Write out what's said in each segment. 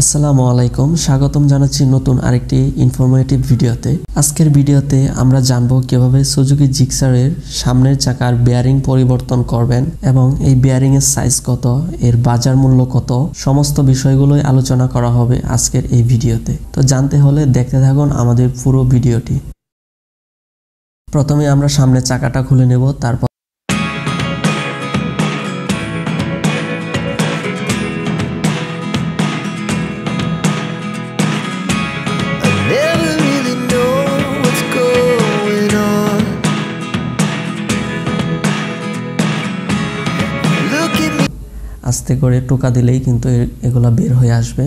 আসসালামু আলাইকুম। স্বাগতম জানাচ্ছি নতুন আরেকটি ইনফরমেটিভ ভিডিওতে। আজকের ভিডিওতে আমরা জানব কীভাবে সুজুকি জিক্সারের সামনের চাকার বেয়ারিং পরিবর্তন করবেন এবং এই বেয়ারিং এর সাইজ কত, এর বাজার মূল্য কত, সমস্ত বিষয়গুলোই আলোচনা করা হবে আজকের এই ভিডিওতে। তো জানতে হলে দেখতে থাকুন আমাদের পুরো ভিডিওটি। প্রথমে আমরা সামনের চাকাটা খুলে নেব, তারপর আস্তে করে টোকা দিলেই কিন্তু এগুলা বের হয়ে আসবে।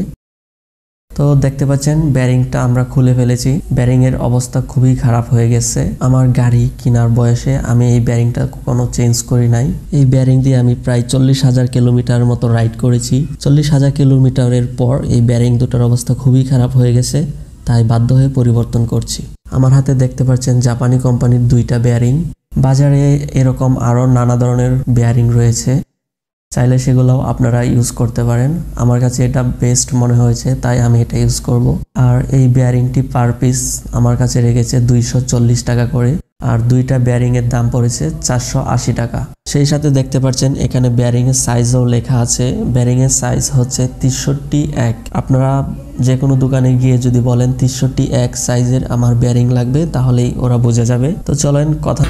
তো দেখতে পাচ্ছেন, ব্যারিংটা আমরা খুলে ফেলেছি। ব্যারিং এর অবস্থা খুবই খারাপ হয়ে গেছে। আমার গাড়ি কেনার বয়সে আমি এই ব্যারিংটা কোনো চেঞ্জ করি নাই। এই ব্যারিং দিয়ে আমি প্রায় চল্লিশ হাজার কিলোমিটার মতো রাইড করেছি। চল্লিশ হাজার কিলোমিটারের পর এই ব্যারিং দুটোর অবস্থা খুবই খারাপ হয়ে গেছে, তাই বাধ্য হয়ে পরিবর্তন করছি। আমার হাতে দেখতে পাচ্ছেন জাপানি কোম্পানির দুইটা বেয়ারিং। বাজারে এরকম আরও নানা ধরনের বেয়ারিং রয়েছে। চাইলে সেগুলোও আপনারা ইউজ করতে পারেন। আমার কাছে এটা বেস্ট মনে হয়েছে, তাই আমি এটা ইউজ করব। আর এই বেয়ারিংটি পার পিস আমার কাছে রেখেছে দুইশো চল্লিশ টাকা করে। আর দুইটা বেয়ারিং এর দাম পড়েছে চারশো আশি টাকা। সেই সাথে দেখতে পাচ্ছেন, এখানে বেয়ারিং এর সাইজও লেখা আছে। বেয়ারিং এর সাইজ হচ্ছে তেষট্টি এক। আপনারা যে কোনো দোকানে গিয়ে যদি বলেন তেষট্টি এক সাইজের আমার বেয়ারিং লাগবে, তাহলেই ওরা বুঝে যাবে। তো চলেন কথা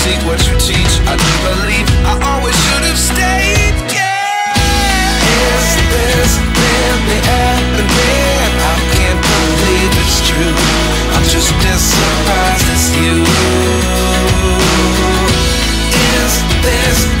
I what you teach. I do believe I always should have stayed. Yeah. Is this really happening? I can't believe it's true. I'm just as surprised as you. Is this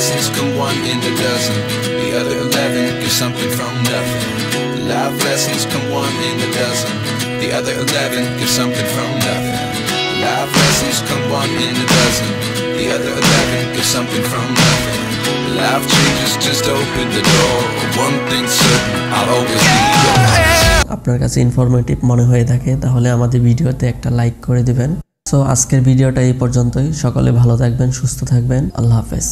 lessons come one in a dozen. The other eleven get something from nothing. Life lessons come one in a dozen. The other eleven get something from nothing. Life lessons come one in a dozen. The other eleven get something from nothing. Life changes just open the door. One thing's certain, I'll always be yours. আপনার কাছে informative মনে হয়ে থাকে তাহলে আমাদের ভিডিওতে একটা like করে দিবেন সো আজকের ভিডিওটা এই পর্যন্তই সকলে ভালো থাকবেন সুস্থ থাকবেন আল্লাহ হাফেজ